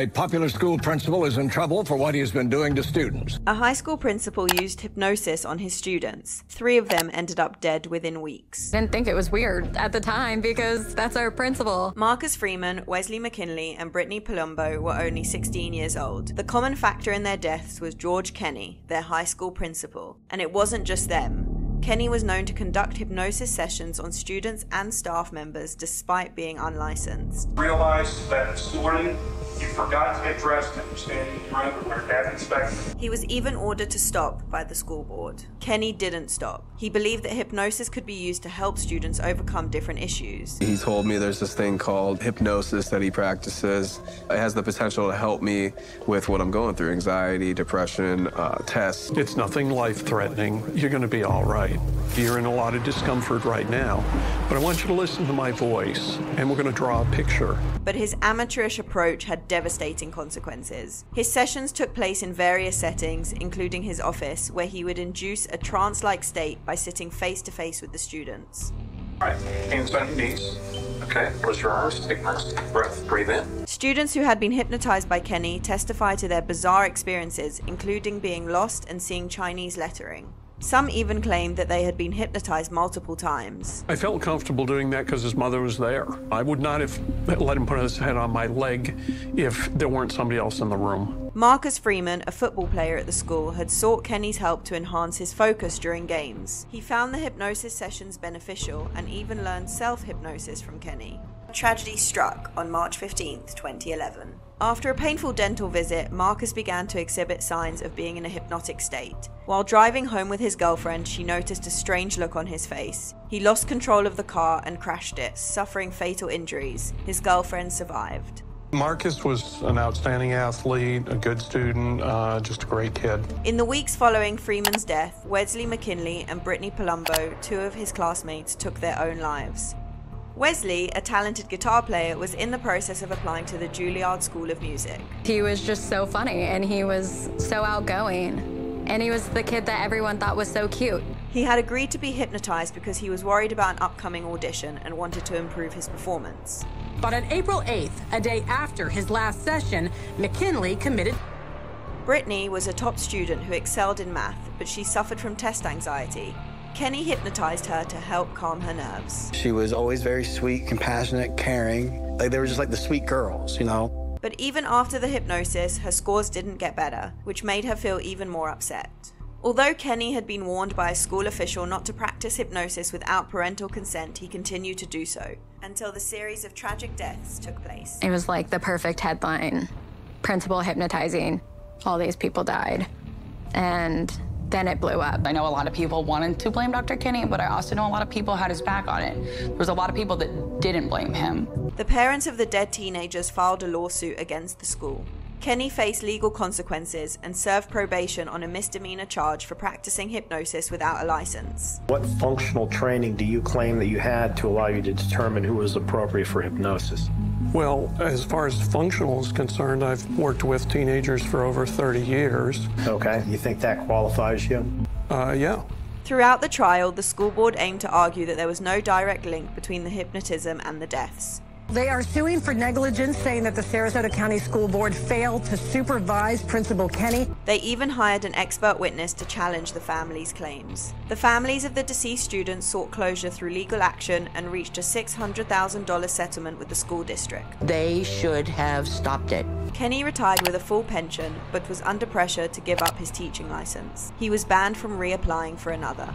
A popular school principal is in trouble for what he has been doing to students. A high school principal used hypnosis on his students. Three of them ended up dead within weeks. Didn't think it was weird at the time because that's our principal. Marcus Freeman, Wesley McKinley, and Brittany Palumbo were only 16 years old. The common factor in their deaths was George Kenney, their high school principal. And it wasn't just them. Kenney was known to conduct hypnosis sessions on students and staff members despite being unlicensed. Realized that this morning you forgot to get dressed and you're standing in your underwear at inspection. He was even ordered to stop by the school board. Kenney didn't stop. He believed that hypnosis could be used to help students overcome different issues. He told me there's this thing called hypnosis that he practices. It has the potential to help me with what I'm going through anxiety, depression, uh, tests. It's nothing life threatening. You're going to be all right. You're in a lot of discomfort right now, but I want you to listen to my voice, and we're going to draw a picture. But his amateurish approach had devastating consequences. His sessions took place in various settings, including his office, where he would induce a trance like state by sitting face to face with the students. All right, hands on your knees. Okay, close your eyes, take a nice deep breath, breathe in. Students who had been hypnotized by Kenney testify to their bizarre experiences, including being lost and seeing Chinese lettering. Some even claimed that they had been hypnotized multiple times. I felt comfortable doing that because his mother was there. I would not have let him put his head on my leg if there weren't somebody else in the room. Marcus Freeman, a football player at the school, had sought Kenney's help to enhance his focus during games. He found the hypnosis sessions beneficial and even learned self hypnosis from Kenney. Tragedy struck on March 15, 2011. After a painful dental visit, Marcus began to exhibit signs of being in a hypnotic state. While driving home with his girlfriend, she noticed a strange look on his face. He lost control of the car and crashed it, suffering fatal injuries. His girlfriend survived. Marcus was an outstanding athlete, a good student, uh, just a great kid. In the weeks following Freeman's death, Wesley McKinley and Brittany Palumbo, two of his classmates, took their own lives. Wesley, a talented guitar player, was in the process of applying to the Juilliard School of Music. He was just so funny and he was so outgoing. And he was the kid that everyone thought was so cute. He had agreed to be hypnotized because he was worried about an upcoming audition and wanted to improve his performance. But on April 8th, a day after his last session, McKinley committed. Brittany was a top student who excelled in math, but she suffered from test anxiety. Kenney hypnotized her to help calm her nerves. She was always very sweet, compassionate, caring. Like they were just like the sweet girls, you know? But even after the hypnosis, her scores didn't get better, which made her feel even more upset. Although Kenney had been warned by a school official not to practice hypnosis without parental consent, he continued to do so until the series of tragic deaths took place. It was like the perfect headline principal hypnotizing, all these people died. And then it blew up. I know a lot of people wanted to blame Dr. Kenney, but I also know a lot of people had his back on it. There was a lot of people that didn't blame him. The parents of the dead teenagers filed a lawsuit against the school. Kenney faced legal consequences and served probation on a misdemeanor charge for practicing hypnosis without a license. What functional training do you claim that you had to allow you to determine who was appropriate for hypnosis? Well, as far as functional is concerned, I've worked with teenagers for over 30 years. Okay, you think that qualifies you? Uh, yeah. Throughout the trial, the school board aimed to argue that there was no direct link between the hypnotism and the deaths. They are suing for negligence, saying that the Sarasota County School Board failed to supervise Principal Kenney. They even hired an expert witness to challenge the family's claims. The families of the deceased students sought closure through legal action and reached a $600,000 settlement with the school district. They should have stopped it. Kenney retired with a full pension, but was under pressure to give up his teaching license. He was banned from reapplying for another.